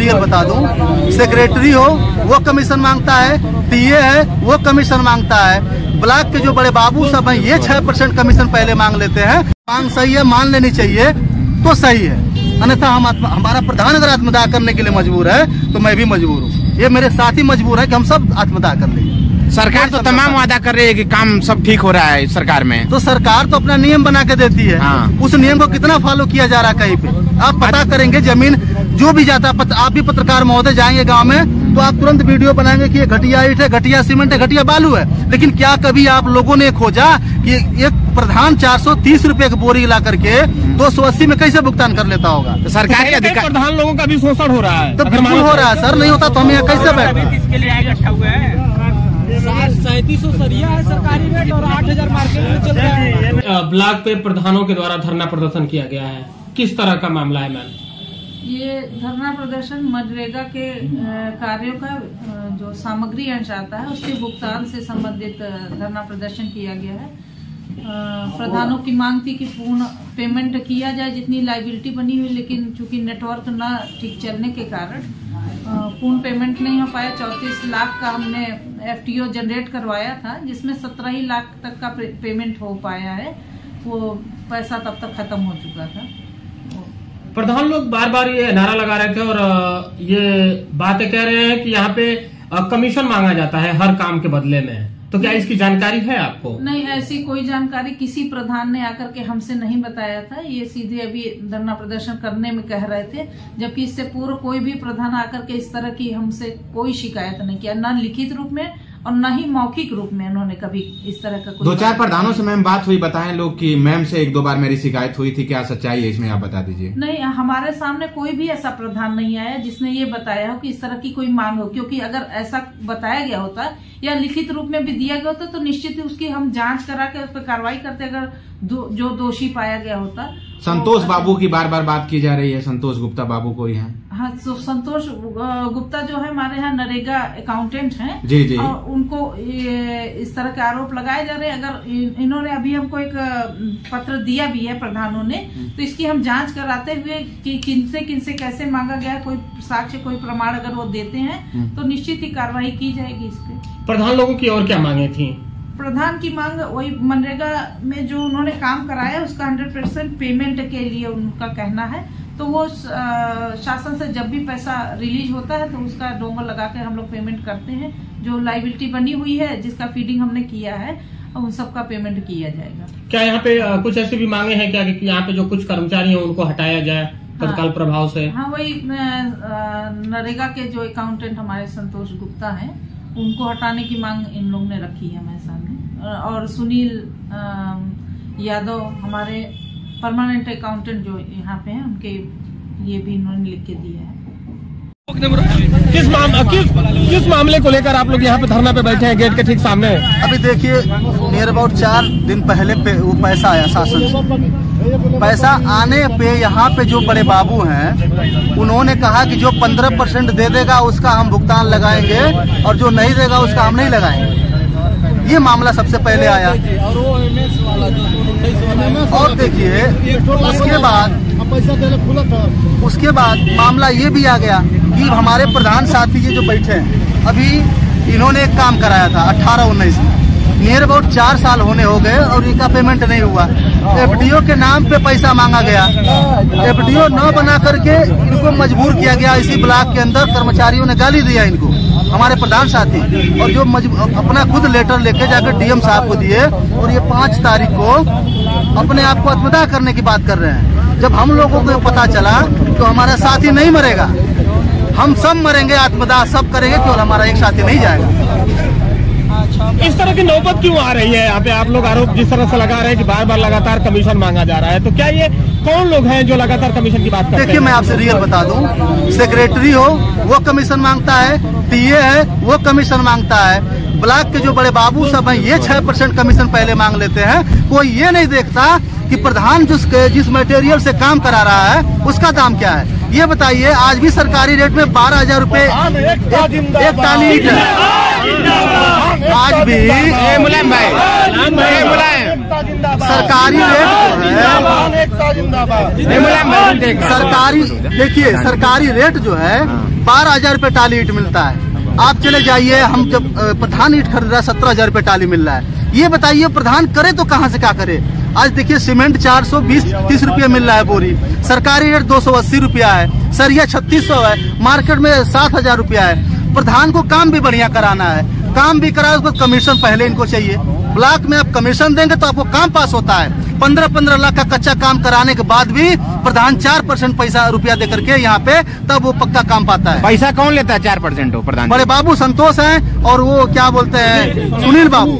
Real बता दूँ। Secretary हो वो कमीशन माँगता है टीए है वो कमीशन माँगता है। ब्लॉक के जो बड़े बाबू सब हैं ये छह परसेंट कमीशन पहले मांग लेते हैं। मांग सही है मान लेनी चाहिए तो सही है। अन्यथा हम हमारा प्रधान अगर आत्मदाह करने के लिए मजबूर है तो मैं भी मजबूर हूँ। ये मेरे साथी मजबूर है कि हम सब आत्मदाह कर लेंगे। सरकार तो तमाम वादा कर रही है कि काम सब ठीक हो रहा है सरकार में। तो सरकार तो अपना नियम बना के देती है। हाँ। उस नियम को कितना फॉलो किया जा रहा है कहीं पे? आप पता करेंगे ज़मीन जो भी जाता है आप भी पत्रकार महोदय जाएँगे गाँव में तो आप तुरंत वीडियो बनाएँगे कि ये घटिया ईट है घटिया सीमेंट है घटिया बालू है। लेकिन क्या कभी आप लोगों ने खोजा कि एक प्रधान चार सौ तीस रूपए की बोरी ला करके दो सौ अस्सी में कैसे भुगतान कर लेता होगा? तो सरकारी अधिकार प्रधान लोगों का भी शोषण हो रहा है। तो बिल्कुल हो रहा है सर नहीं होता तो हम यहाँ कैसे बैठे? इसके लिए आए इकट्ठा हुए हैं। सैतीस सौ सरिया है सरकारी रेट और आठ हज़ार मार्केट में चल रहा है। ब्लॉक पे प्रधानों के द्वारा धरना प्रदर्शन किया गया है। किस तरह का मामला है मैम? ये धरना प्रदर्शन मनरेगा के कार्यों का जो सामग्री अंश आता है, उसके भुगतान से संबंधित धरना प्रदर्शन किया गया है। प्रधानों की मांग थी कि पूर्ण पेमेंट किया जाए, जितनी लाइबिलिटी बनी हुई, लेकिन चूँकि नेटवर्क न ठीक चलने के कारण पूर्ण पेमेंट नहीं हो पाया। चौंतीस लाख का हमने एफटीओ जनरेट करवाया था, जिसमें सत्रह ही लाख तक का पेमेंट हो पाया है। वो पैसा तब तक खत्म हो चुका था। प्रधान लोग बार बार ये नारा लगा रहे थे और ये बातें कह रहे हैं कि यहाँ पे कमीशन मांगा जाता है हर काम के बदले में। तो क्या इसकी जानकारी है आपको? नहीं, ऐसी कोई जानकारी किसी प्रधान ने आकर के हमसे नहीं बताया था। ये सीधे अभी धरना प्रदर्शन करने में कह रहे थे, जबकि इससे पूर्व कोई भी प्रधान आकर के इस तरह की हमसे कोई शिकायत नहीं किया, न लिखित रूप में और न ही मौखिक रूप में उन्होंने कभी इस तरह का कोई दो चार प्रधानों से मैम बात हुई बताएँ लोग कि मैम से एक दो बार मेरी शिकायत हुई थी क्या सच्चाई है इसमें आप बता दीजिए। नहीं हमारे सामने कोई भी ऐसा प्रधान नहीं आया जिसने ये बताया हो कि इस तरह की कोई मांग हो क्योंकि अगर ऐसा बताया गया होता या लिखित रूप में भी दिया गया होता तो निश्चित ही उसकी हम जाँच करा के उस पर कार्रवाई करते अगर दो, जो दोषी पाया गया होता। संतोष तो- बाबू की बार बार बात की जा रही है संतोष गुप्ता बाबू को है? हाँ तो संतोष गुप्ता जो है हमारे यहाँ नरेगा अकाउंटेंट हैं। जी, जी। और उनको ये इस तरह के आरोप लगाए जा रहे हैं। अगर इन- इन्होंने अभी हमको एक पत्र दिया भी है प्रधानों ने तो इसकी हम जाँच कराते हुए कि किनसे किनसे कैसे मांगा गया कोई साक्ष्य कोई प्रमाण अगर वो देते हैं तो निश्चित ही कार्रवाई की जाएगी इस पे। प्रधान लोगों की और क्या मांगे थी? प्रधान की मांग वही मनरेगा में जो उन्होंने काम कराया उसका हंड्रेड परसेंट पेमेंट के लिए उनका कहना है। तो वो शासन से जब भी पैसा रिलीज़ होता है तो उसका डोंगर लगा कर हम लोग पेमेंट करते हैं। जो लाइबिलिटी बनी हुई है जिसका फीडिंग हमने किया है उन सबका पेमेंट किया जाएगा। क्या यहाँ पे कुछ ऐसी भी मांगे हैं क्या कि यहाँ पे जो कुछ कर्मचारी हैं उनको हटाया जाए तत्काल हाँ, प्रभाव से? हाँ वही नरेगा के जो अकाउंटेंट हमारे संतोष गुप्ता हैं उनको हटाने की मांग इन लोगों ने रखी है हमारे सामने। और सुनील यादव हमारे परमानेंट अकाउंटेंट जो यहाँ पे हैं उनके ये भी इन्होंने लिख के दिया है। किस माम, किस किस मामले को लेकर आप लोग यहाँ पे धरना पे बैठे हैं गेट के ठीक सामने? अभी देखिए नियर अबाउट चार दिन पहले पे वो पैसा आया शासन से। पैसा आने पे यहाँ पे जो बड़े बाबू हैं उन्होंने कहा कि जो पंद्रह परसेंट दे देगा उसका हम भुगतान लगाएँगे और जो नहीं देगा उसका हम नहीं लगाएँगे। ये मामला सबसे पहले आया। और देखिए, उसके बाद उसके बाद मामला ये भी आ गया कि हमारे प्रधान साथी ये जो बैठे हैं, अभी इन्होंने एक काम कराया था अट्ठारह उन्नीस में। नियर अबाउट चार साल होने हो गए और इनका पेमेंट नहीं हुआ। एफडीओ के नाम पे पैसा मांगा गया। एफडीओ न बना करके इनको मजबूर किया गया, इसी ब्लॉक के अंदर कर्मचारियों ने गाली दिया इनको। हमारे प्रधान साथी और जो अपना खुद लेटर लेके जाकर डीएम साहब को दिए और ये पाँच तारीख को अपने आप को आत्मदाह करने की बात कर रहे हैं। जब हम लोगों को पता चला तो हमारा साथी नहीं मरेगा। हम सब मरेंगे आत्मदाह सब करेंगे, केवल हमारा एक साथी नहीं जाएगा। इस तरह की नौबत क्यों आ रही है यहाँ पे? आप लोग आरोप जिस तरह से लगा रहे हैं कि बार बार लगातार कमीशन मांगा जा रहा है। तो क्या ये कौन लोग हैं जो लगातार कमीशन की बात करते हैं? देखिए मैं आपसे रियल बता दूँ। सेक्रेटरी हो वो कमीशन माँगता है। टीए है वो कमीशन माँगता है। ब्लॉक के जो बड़े बाबू सब हैं ये छह परसेंट कमीशन पहले मांग लेते हैं। कोई ये नहीं देखता कि प्रधान जिस जिस मटेरियल से काम करा रहा है उसका दाम क्या है? ये बताइए आज भी सरकारी रेट में बारह हज़ार रूपए एक एक टाली ईंट आज भी मुलायम भाई। मुलायम। सरकारी रेट है सरकारी देखिए सरकारी रेट जो है बारह हज़ार रूपए टाली ईट मिलता है। आप चले जाइए हम जब प्रधान ईट खरीद रहा है सत्रह हज़ार रूपए टाली मिल रहा है। ये बताइए प्रधान करे तो कहाँ से क्या करे? आज देखिए सीमेंट चार सौ बीस तीस रुपये मिल रहा है बोरी। सरकारी रेट दो सौ अस्सी रुपया है। सरिया छत्तीस सौ है। मार्केट में सात हज़ार रुपया है। प्रधान को काम भी बढ़िया कराना है। काम भी कराए उसको कमीशन पहले इनको चाहिए। ब्लॉक में आप कमीशन देंगे तो आपको काम पास होता है। पंद्रह पंद्रह लाख का कच्चा काम कराने के बाद भी प्रधान चार परसेंट पैसा रुपया दे करके यहाँ पे तब वो पक्का काम पाता है। पैसा कौन लेता है चार परसेंट प्रधान? बड़े बाबू संतोष है और वो क्या बोलते हैं? सुनील बाबू।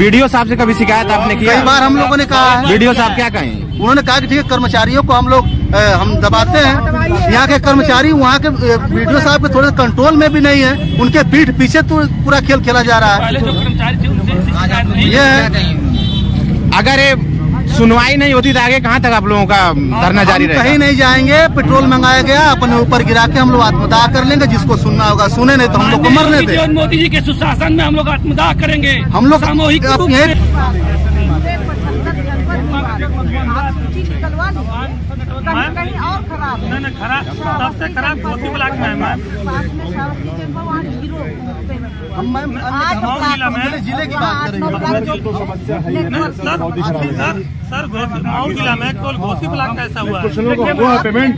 वीडियो साहब से कभी शिकायत आपने की कई बार हम लोगों ने कहा है। वीडियो साहब क्या कहें? उन्होंने कहा कि ठीक है कर्मचारियों को हम लोग हम दबाते हैं। यहाँ के कर्मचारी वहाँ के वीडियो साहब के थोड़े कंट्रोल में भी नहीं है। उनके पीठ पीछे तो पूरा खेल खेला जा रहा है। जो कर्मचारी थे उनसे शिकायत नहीं ये है। अगर ये सुनवाई नहीं होती तो आगे कहाँ तक आप लोगों का धरना जारी हम कहीं नहीं जाएँगे पेट्रोल मंगाया गया अपने ऊपर गिरा के हम लोग आत्मदाह कर लेंगे जिसको सुनना होगा सुने नहीं तो हम लोग को मरने दे मोदी जी के सुशासन में हम लोग आत्मदाह करेंगे हम लोग सामूहिक कहीं और खराब है नहीं खराब सबसे खराब कोसी ब्लॉक में है मैम हम मैम लाख जिला में- ज़िले ज़िले की बात सर सर सर घोसी माऊ जिला में केवल घोसी ब्लॉक का ऐसा हुआ कुछ कर हैं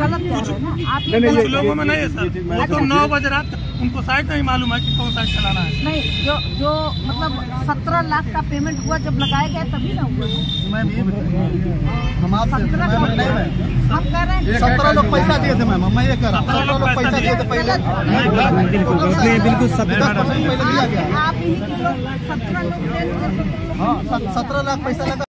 ये लोगों में नहीं है सर। वो तो नौ बजे रात उनको साइड नहीं मालूम है कि कौन साइड चलाना है। नहीं जो जो मतलब सत्रह लाख का पेमेंट हुआ जब लगाया गया तभी ना हुआ। मैं भी हम आपसे सत्रह का नहीं मैं हम कह रहे हैं सत्रह लोग पैसा दिए थे मैम। मैं ये कह रहा हूँ सत्रह लोग पैसा दिए थे पहले। बिल्कुल पहले दिया गया हाँ सत्रह लाख पैसा लगा